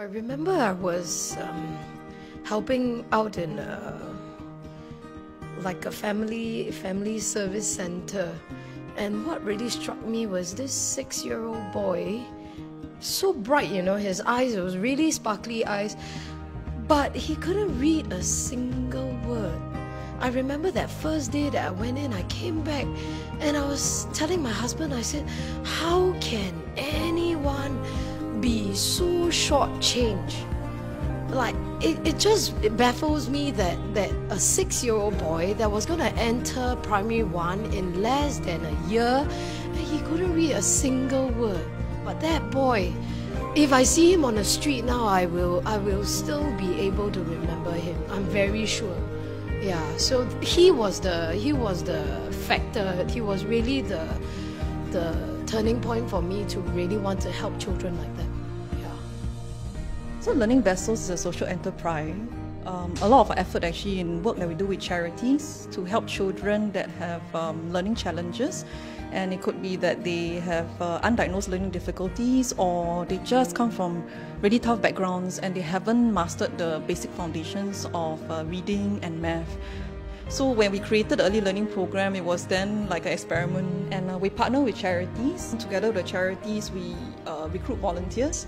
I remember I was um, helping out in a, like a family family service center, and what really struck me was this six-year-old boy, so bright, you know, his eyes it was really sparkly eyes, but he couldn't read a single word. I remember that first day that I went in, I came back and I was telling my husband, I said, How can anyone be so short shortchanged? Like it, it just it baffles me that that a six-year-old boy that was gonna enter primary one in less than a year, he couldn't read a single word. But that boy, if I see him on the street now, I will I will still be able to remember him. I'm very sure. Yeah. So he was the he was the factor. He was really the the turning point for me to really want to help children like that. Yeah. So Learning Vessels is a social enterprise. Um, a lot of effort actually in work that we do with charities to help children that have um, learning challenges. And it could be that they have uh, undiagnosed learning difficulties or they just come from really tough backgrounds and they haven't mastered the basic foundations of uh, reading and math. So when we created the early learning program, it was then like an experiment, and uh, we partner with charities. Together with the charities, we uh, recruit volunteers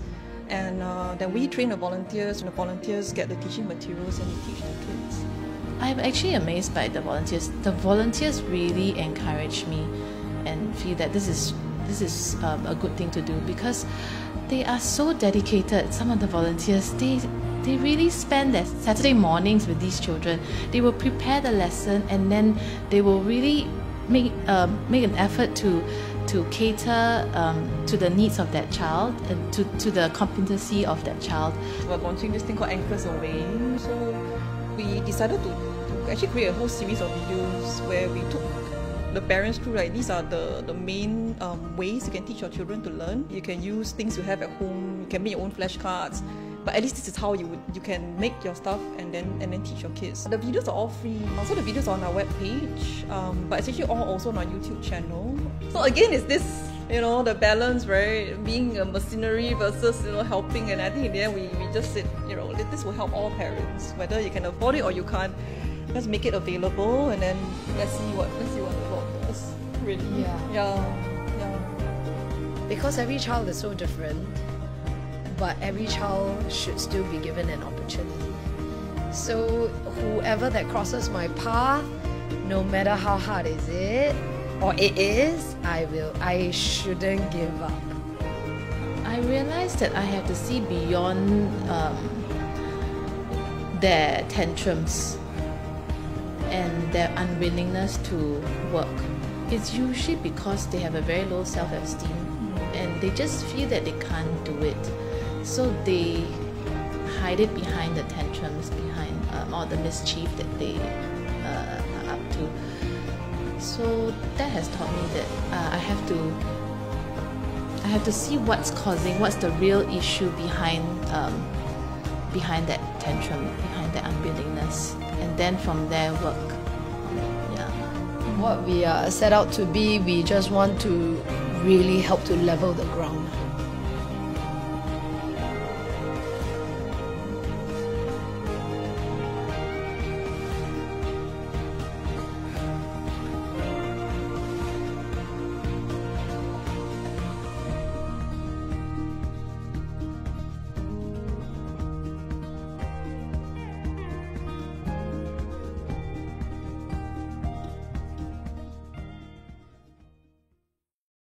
and uh, then we train the volunteers and the volunteers get the teaching materials and they teach the kids. I'm actually amazed by the volunteers. The volunteers really encourage me and feel that this is this is um, a good thing to do because they are so dedicated. Some of the volunteers they they really spend their Saturday mornings with these children. They will prepare the lesson and then they will really make um, make an effort to to cater um, to the needs of that child and to, to the competency of that child. We're launching this thing called Anchors Away. So we decided to, to actually create a whole series of videos where we took the parents through like these are the the main um, ways you can teach your children to learn. You can use things you have at home. You can make your own flashcards. But at least this is how you would, you can make your stuff and then and then teach your kids. The videos are all free. Also the videos are on our web page, um, but it's actually all also on our YouTube channel. So again, it's this you know the balance, right? Being a mercenary versus you know helping. And I think in the end we, we just said you know this will help all parents, whether you can afford it or you can't. Let's make it available and then let's see what let's see what the Lord does. Really, Yeah. yeah, yeah. Because every child is so different, but every child should still be given an opportunity. So whoever that crosses my path, no matter how hard is it or it is, I will I shouldn't give up. I realized that I have to see beyond um, their tantrums and their unwillingness to work. It's usually because they have a very low self esteem and they just feel that they can't do it. So they hide it behind the tantrums, behind um, all the mischief that they uh, are up to. So that has taught me that uh, I have to I have to see what's causing, what's the real issue behind um, behind that tantrum, behind that unwillingness, and then from there work. Yeah. What we are set out to be, we just want to really help to level the ground.